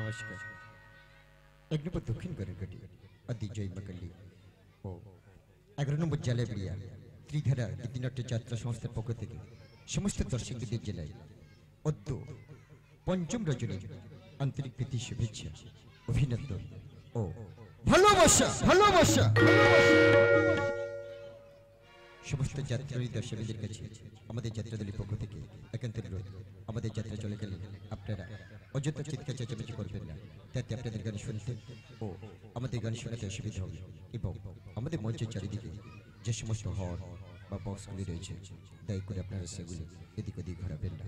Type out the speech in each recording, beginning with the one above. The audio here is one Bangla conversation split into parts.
নমস্কার। দক্ষিণ জয় ও, এগারো নম্বর ত্রিধারা যাত্রা সংস্থার পক্ষ থেকে সমস্ত দর্শকদের জেলায় অদ্য পঞ্চম আন্তরিক প্রীতি, শুভেচ্ছা ও ভালোবাসা ভালোবাসা। সমস্ত যাত্রারী দর্শকদের কাছে আমাদের যাত্রা দলের পক্ষ থেকে আমাদের যাত্রা চলে গেলে আপনারা অযোধ্যা চিৎকার, চেঁচামেচি যাতে আপনাদের গান শুনতে ও, আমাদের গান শোনাতে অসুবিধা হবে। এবং আমাদের মঞ্চের চারিদিকে যে সমস্ত হর্ন বা বক্সগুলি রয়েছে, দয়া করে আপনারা সেগুলি এদিক ওদিক ঘোরাবেন না।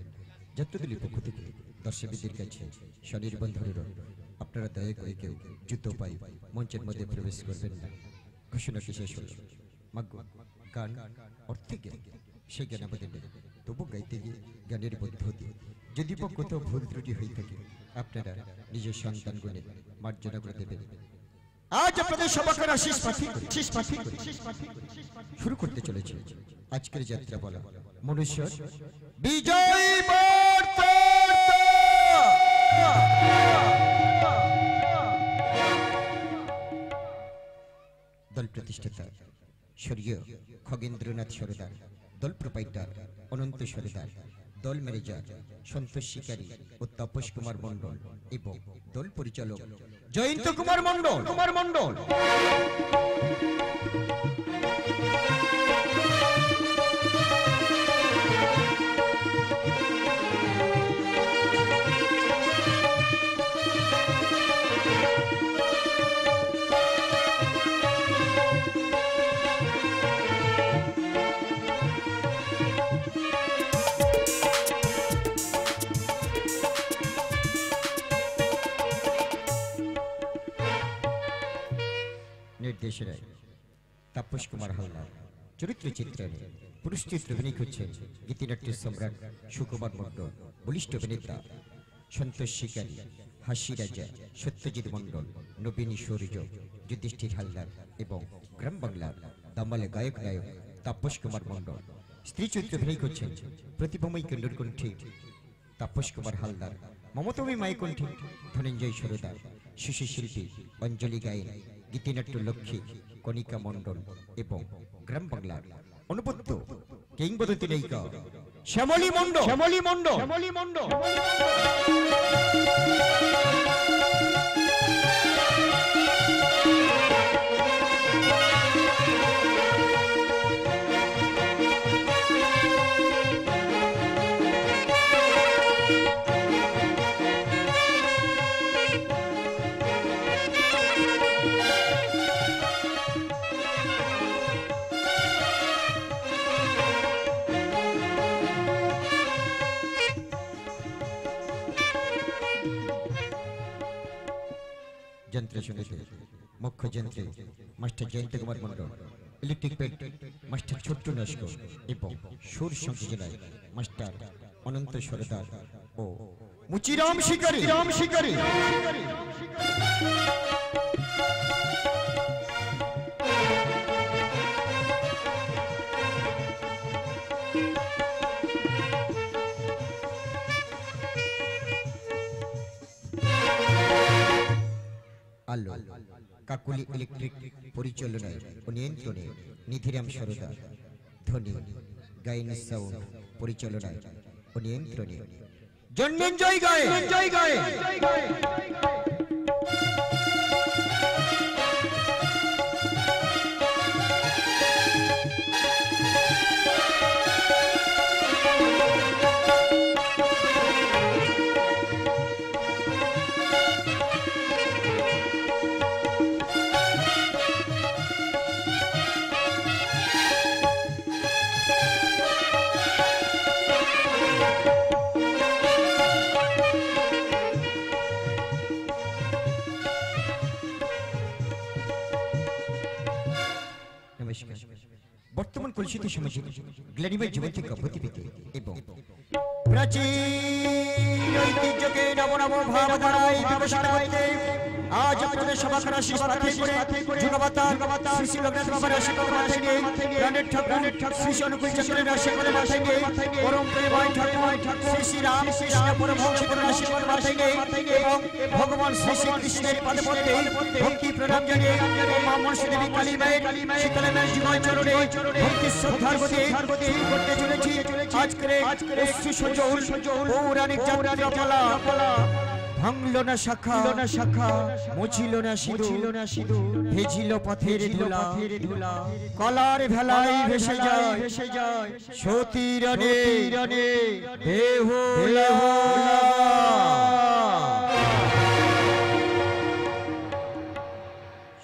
যাত্রা দলের পক্ষ থেকে দর্শকদের কাছে স্বনির্বাণ ধরে আপনারা দয়া করে কেউ যুদ্ধ পাই মঞ্চের মধ্যে প্রবেশ করবেন না। ঘোষণা শেষ হল? গান অর্থে সে জ্ঞান আমাদের তবু গাইতে গিয়ে জ্ঞানের পদ্ধতি যদি বা কোথাও ভুল ত্রুটি হয়ে থাকে আপনারা নিজের সন্তান গুণে মার্জনা করে দেবেন। আজ আপনাদের সবাকের আশিস করি, শীষ পাঠি শুরু করতে চলেছে। আজকের যাত্রা বলা মনুষ্য বিজয় দল প্রতিষ্ঠাতা স্বর্গীয় খগেন্দ্রনাথ সরদার। দল প্রোপাইটার অনন্ত সরদার দল ম্যানেজার সন্তোষ শিকারী ও তাপস কুমার মন্ডল এবং দল পরিচালক জয়ন্ত কুমার মন্ডল কুমার মণ্ডল নির্দেশনায় তাপস কুমার হালদার চরিত্র চিত্রায়নে পুরুষ চিত্র অভিনয় করছেন গীতিনাট্য সম্রাট সুকুমার মণ্ডল বলিষ্ঠ অভিনেতা সন্তোষ শিকারী হাসি রাজা সত্যজিৎ মণ্ডল নবীনী সৌর্য যুধিষ্ঠির হালদার এবং গ্রাম বাংলার দামালে গায়ক নায়ক তাপস কুমার মণ্ডল স্ত্রী চরিত্র অভিনয় করছেন প্রতিভাময়ী কেন্দ্র কণ্ঠে তাপস কুমার হালদার মমতমী মাইকণ্ঠী ধনঞ্জয় সরদার শিশু শিল্পী অঞ্জলি গায়েন গীতিনাট্য লক্ষ্মী, কণিকা মণ্ডল এবং গ্রাম বাংলার অনুপত্য কিংবদন্তি নায়িকা শ্যামলী মণ্ডল। শ্যামলী মণ্ডল। শ্যামলী মণ্ডল। যন্ত্র সঙ্গীতে মুখ্য যন্ত্রী মাস্টার জয়ন্ত কুমার মন্ডল ইলেকট্রিক পেট মাস্টার ছোট্ট নস্কর এবং সুর সংযোজনায় মাস্টার অনন্ত সরদার ও মুচিরাম শিকারী রাম শিকারী আলো, কাকুলি ইলেকট্রিক পরিচালনায় ও নিয়ন্ত্রণে নিধিরাম সরদার ধ্বনি গায়নি সাউন্ড পরিচালনায় ও নিয়ন্ত্রণে। জন্মেঞ্জয় গায়ে! জয় গায়ে! কলুষিত সমাজের গ্লানিময় জীবন থেকে অব্যাহতি পেতে এবং প্রাচীন ঐতিহ্যকে নব নব ভাবধারায় বিকশিত করতে আজ আপনাদের সভা করা শেষ পাথে করে যুগবাতা শ্রী শ্রী লোকনাথ বাবার আশীর্বাদ মাথায় নিয়ে প্রাণের ঠাকুর শ্রী শ্রী অনুকূল চন্দ্রের আশীর্বাদ মাথায় নিয়ে পরম প্রেমায় ঠাকুর শ্রী শ্রী রাম কৃষ্ণ পরমহংসের আশীর্বাদ মাথায় নিয়ে এবং ভগবান শ্রী শ্রী কৃষ্ণের পাদে পড়তে ভক্তি প্রণাম জানিয়ে ও মা মনসা দেবী কালী মায়ের শীতলা মায়ের জীবন চরণে ভক্তি শ্রদ্ধার গতি শুরু করতে চলেছি। আজকের অশ্রু সজল পৌরাণিক যাত্রা পালা ভাঙল না শাখা না শাখা মুছিল না সিঁদুর না সিঁদুর ভেজিল পথের ধুলা ধুলা কলার ভেলায় ভেসে যায় ভেসে যায় সতী রনে রনে বেহুলা।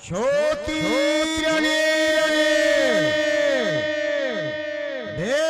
সতী রনে রনে সতী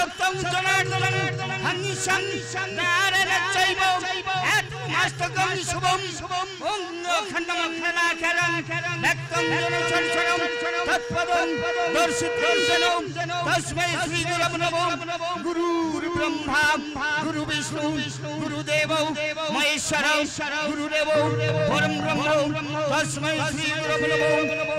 সত্যম জনার্দনং হংসং নারায়ণ চৈব মস্তকং শুভম। ওম খণ্ডমখলাকারং রক্তং জনচরচরম তৎপদং দর্শিতং তস্মৈ শ্রী গুরব নমো গুরু ব্রহ্মা, গুরু বিষ্ণু, গুরুদেব মহেশ্বর গুরুদেব, পরম ব্রহ্ম। তস্মৈ শ্রী গুরব নমো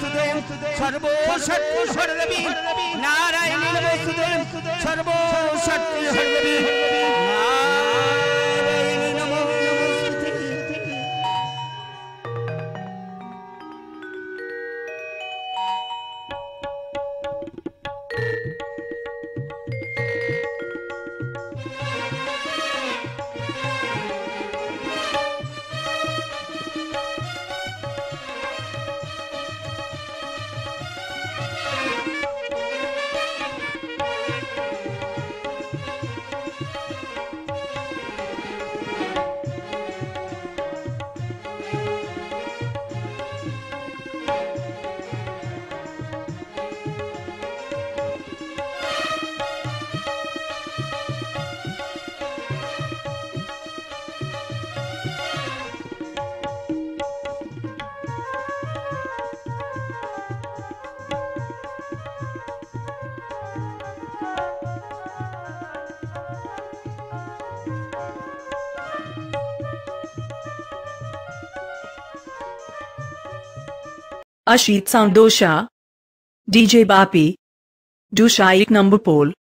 দেব পরিত্রাণ প্রাণে সর্বশক্তি হরদেবী নারায়ণী নমস্তুতে সর্বশক্তি হরদেবী अशीत सांडोशा डीजे बापी डूशा एक नंबर पोल।